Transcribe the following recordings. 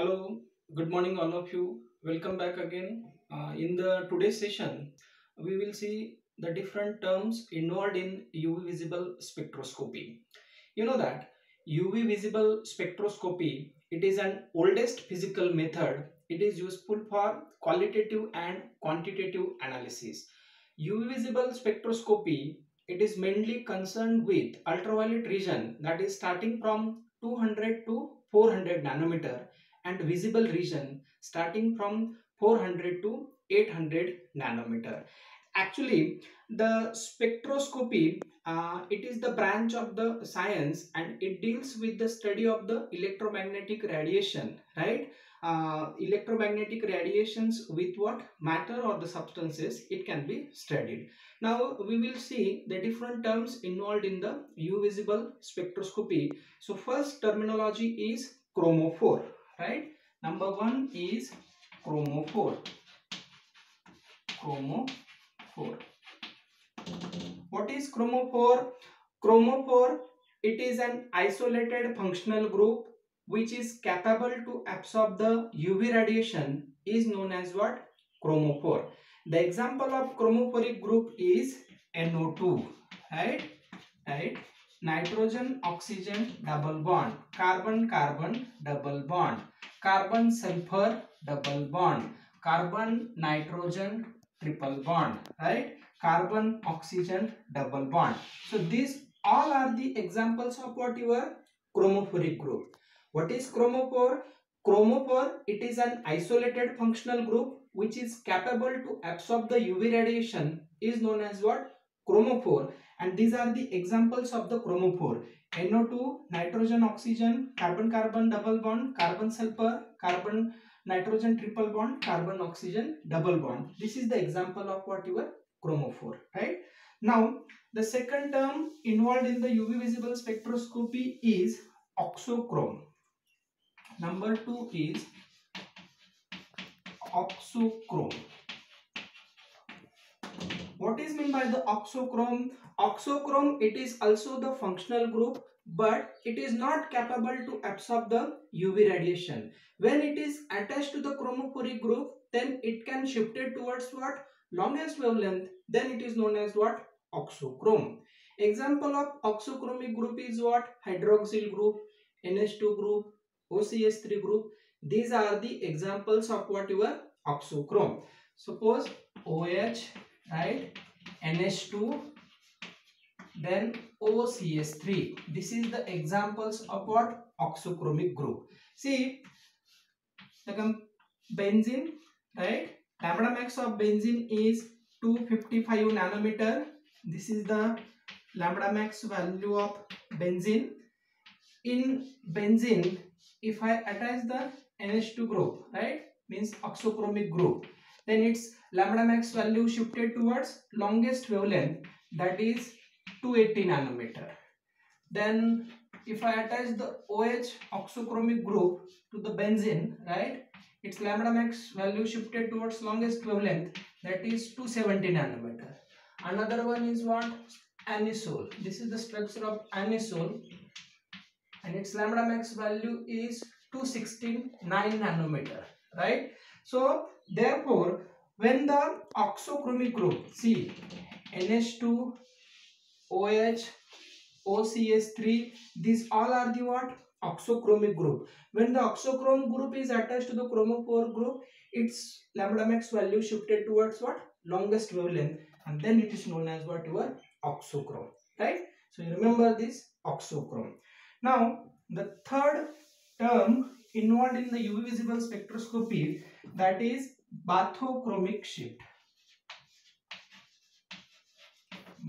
Hello, good morning, all of you. Welcome back again. Uh, in the today's session, we will see the different terms involved in UV visible spectroscopy. You know that UV visible spectroscopy it is an oldest physical method. It is useful for qualitative and quantitative analysis. UV visible spectroscopy it is mainly concerned with ultraviolet region that is starting from 200 to 400 nanometer and visible region starting from 400 to 800 nanometer. Actually, the spectroscopy uh, it is the branch of the science and it deals with the study of the electromagnetic radiation, right? Uh, electromagnetic radiations with what matter or the substances it can be studied. Now we will see the different terms involved in the U visible spectroscopy. So first terminology is chromophore right? Number one is chromophore. Chromophore. What is chromophore? Chromophore it is an isolated functional group which is capable to absorb the uv radiation is known as what? Chromophore. The example of chromophoric group is no2 right? Right nitrogen oxygen double bond. Carbon carbon double bond. Carbon sulfur double bond. Carbon nitrogen triple bond right? Carbon oxygen double bond. So these all are the examples of what your chromophoric group. What is chromophore? Chromophore it is an isolated functional group which is capable to absorb the uv radiation is known as what? Chromophore and these are the examples of the chromophore. NO2 nitrogen oxygen carbon carbon double bond carbon sulfur carbon nitrogen triple bond carbon oxygen double bond. This is the example of what your chromophore right? Now the second term involved in the UV visible spectroscopy is auxochrome. Number 2 is auxochrome what is meant by the auxochrome auxochrome it is also the functional group but it is not capable to absorb the uv radiation. When it is attached to the chromophoric group then it can shift it towards what? Longest wavelength. Then it is known as what? Auxochrome example of auxochromic group is what? Hydroxyl group nh2 group ocs3 group. These are the examples of what your auxochrome suppose oh right? NH2 then OCS3 this is the examples of what? Auxochromic group. See the benzene right? Lambda max of benzene is 255 nanometer. This is the lambda max value of benzene. In benzene if i attach the nh2 group right? Means auxochromic group then its lambda max value shifted towards longest wavelength that is 280 nanometer. Then if I attach the OH auxochromic group to the benzene right its lambda max value shifted towards longest wavelength that is 270 nanometer. Another one is what? Anisole. This is the structure of anisole. And its lambda max value is 269 nanometer right? So therefore when the auxochromic group see NH2 OH OCS3 these all are the what? Auxochromic group. When the auxochrome group is attached to the chromophore group its lambda max value shifted towards what? Longest wavelength and then it is known as what? Your auxochrome right? So you remember this auxochrome now the third term involved in the UV visible spectroscopy that is bathochromic shift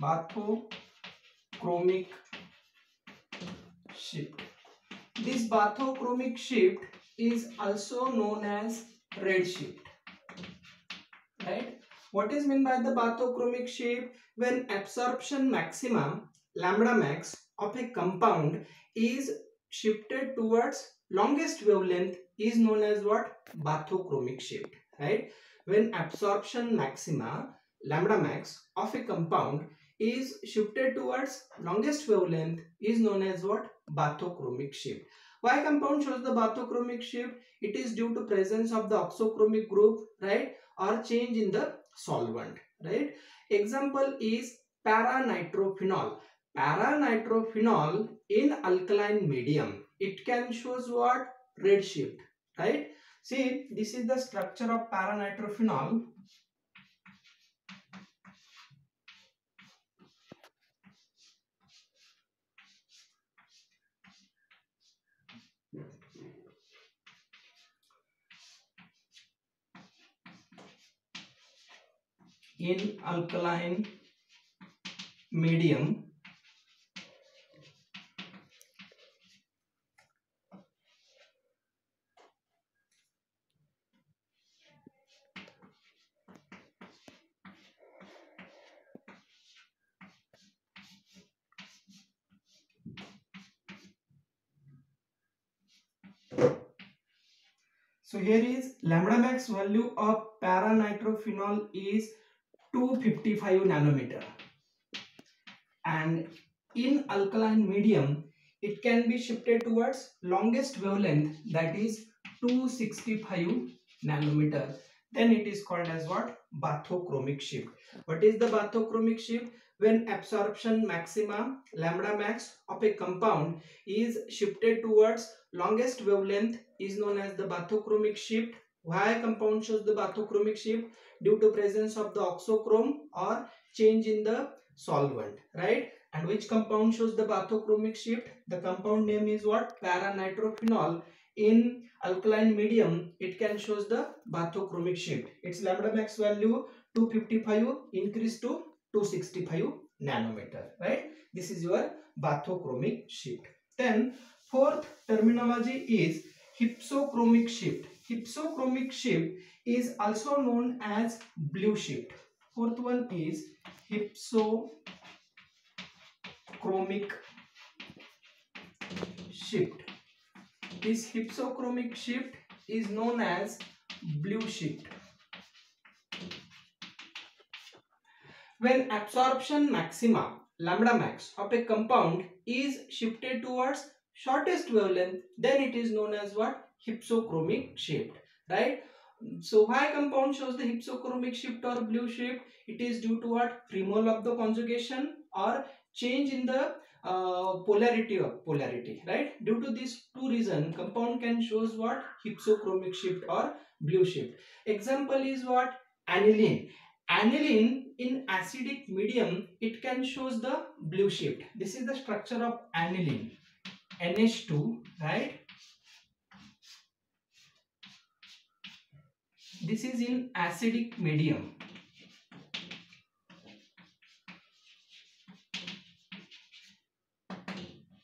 bathochromic shift this bathochromic shift is also known as red shift right? What is meant by the bathochromic shift when absorption maximum lambda max of a compound is shifted towards longest wavelength is known as what? Bathochromic shift right when absorption maxima lambda max of a compound is shifted towards longest wavelength is known as what bathochromic shift Why compound shows the bathochromic shift? It is due to presence of the auxochromic group, right? Or change in the solvent, right? Example is para-nitrophenol. Para-nitrophenol in alkaline medium. It can shows what? Red shift, right? See, this is the structure of para-nitrophenol. in alkaline medium So here is lambda max value of para-nitrophenol is 255 nanometer. And in alkaline medium it can be shifted towards longest wavelength that is 265 nanometer. Then it is called as what? Bathochromic shift. What is the bathochromic shift? When absorption maxima lambda max of a compound is shifted towards longest wavelength is known as the bathochromic shift. Why compound shows the bathochromic shift? Due to presence of the auxochrome or change in the solvent right? And which compound shows the bathochromic shift? The compound name is what? Para-nitrophenol. In alkaline medium it can shows the bathochromic shift. Its lambda max value 255 increase to 265 nanometer right? This is your bathochromic shift. Then fourth terminology is hypsochromic shift hypsochromic shift is also known as blue shift. Fourth one is hypsochromic shift. This hypsochromic shift is known as blue shift. When absorption maxima lambda max of a compound is shifted towards shortest wavelength then it is known as what hypsochromic shift right so why compound shows the hypsochromic shift or blue shift? It is due to what? Mole of the conjugation or change in the uh, polarity of polarity, right? Due to these two reasons, compound can shows what? Hypsochromic shift or blue shift. Example is what? Aniline. Aniline in acidic medium, it can shows the blue shift. This is the structure of aniline. NH2, right? this is in acidic medium.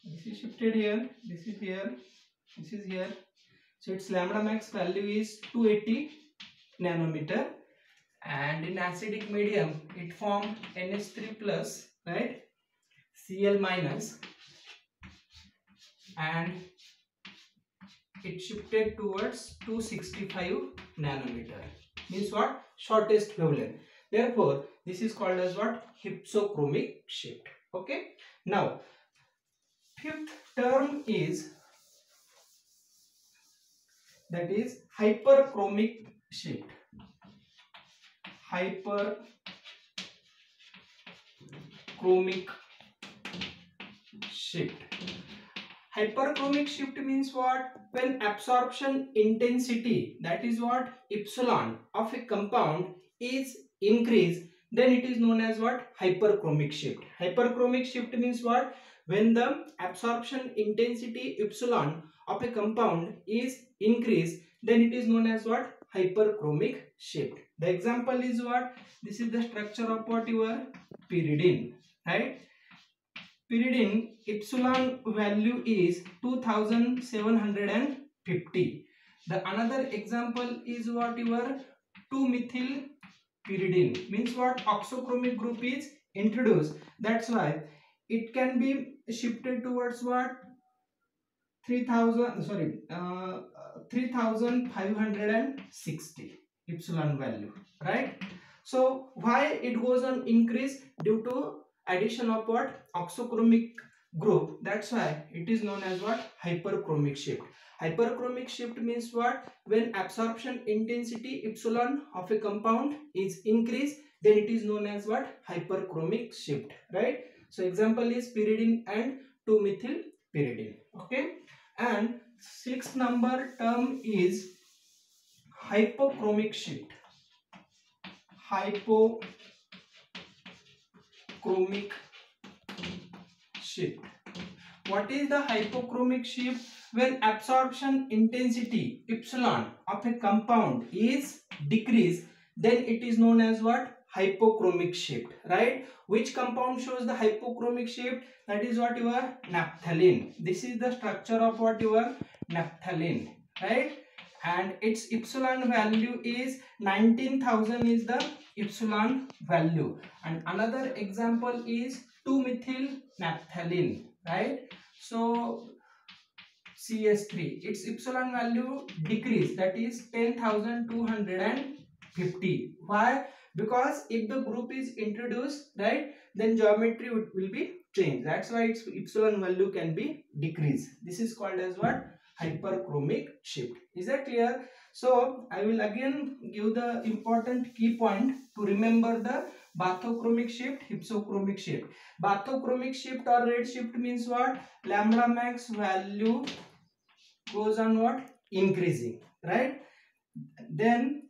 This is shifted here this is here this is here. So its lambda max value is 280 nanometer. And in acidic medium it formed NH3 plus right? Cl minus and it shifted towards 265 nanometer. Means what? Shortest wavelength. Therefore this is called as what? Hypsochromic shift. Okay? Now fifth term is that is hyperchromic shift. Hyperchromic shift Hyperchromic shift means what? When absorption intensity, that is what? Epsilon of a compound is increased, then it is known as what? Hyperchromic shift. Hyperchromic shift means what? When the absorption intensity epsilon of a compound is increased, then it is known as what? Hyperchromic shift. The example is what? This is the structure of what your pyridine, right? Pyridine epsilon value is 2750 the another example is what your 2 methyl pyridine means what auxochromic group is introduced. That's why it can be shifted towards what? 3000 sorry uh, 3560 epsilon value right? So why it goes on increase? Due to addition of what? Auxochromic group. That's why it is known as what? Hyperchromic shift. Hyperchromic shift means what? When absorption intensity epsilon of a compound is increased then it is known as what? Hyperchromic shift right? So example is pyridine and 2 methyl pyridine okay? And sixth number term is hypochromic shift hypochromic shift what is the hypochromic shift when absorption intensity epsilon of a compound is decreased then it is known as what? Hypochromic shift right? Which compound shows the hypochromic shift that is what your naphthalene. This is the structure of what your naphthalene right? And its epsilon value is 19000 is the epsilon value. And another example is 2 methyl naphthalene right so cs3 its epsilon value decrease that is 10250 why? Because if the group is introduced right then geometry would, will be changed. That's why its epsilon value can be decreased. This is called as what? Hyperchromic shift. Is that clear so i will again give the important key point to remember the bathochromic shift hypsochromic shift. Bathochromic shift or red shift means what? Lambda max value goes on what? Increasing right? Then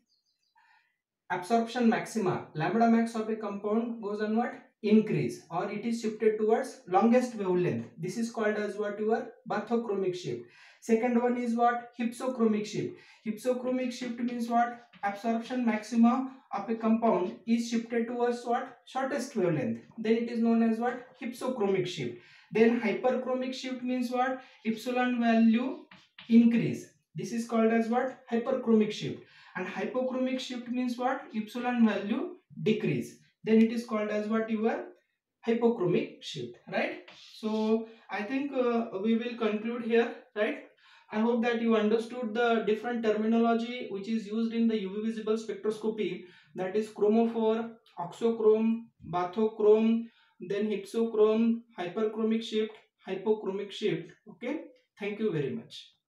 absorption maxima. Lambda max of a compound goes on what increase or it is shifted towards longest wavelength. This is called as what your bathochromic shift. Second one is what? Hypsochromic shift. Hypsochromic shift means what? Absorption maxima of a compound is shifted towards what? Shortest wavelength. Then it is known as what? Hypsochromic shift. Then hyperchromic shift means what? Epsilon value increase. This is called as what? Hyperchromic shift. And hypochromic shift means what? Epsilon value decrease then it is called as what your hypochromic shift right? So i think uh, we will conclude here right? I hope that you understood the different terminology which is used in the uv visible spectroscopy that is chromophore auxochrome bathochrome then hypsochrome hyperchromic shift hypochromic shift okay? Thank you very much